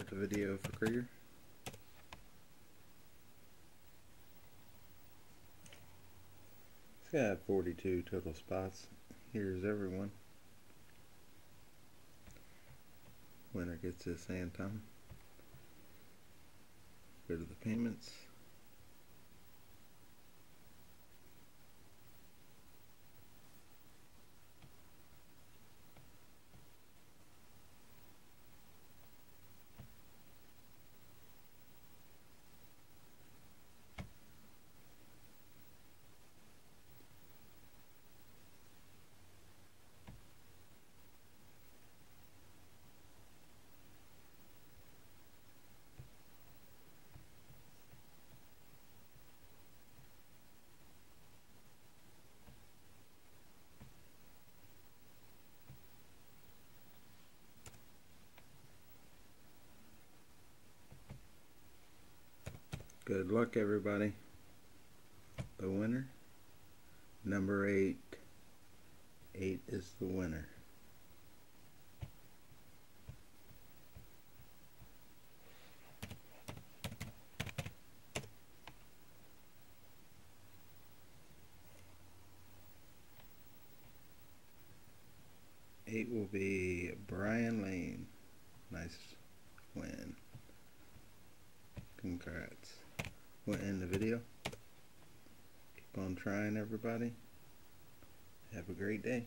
Start the video for Krikor. It's got 42 total spots. Here's everyone. Winner gets his sand time. Go to the payments. Good luck, everybody. The winner, number eight. Eight is the winner. Eight will be Brian Lane. Nice win. Congrats. We'll end the video. Keep on trying, everybody. Have a great day.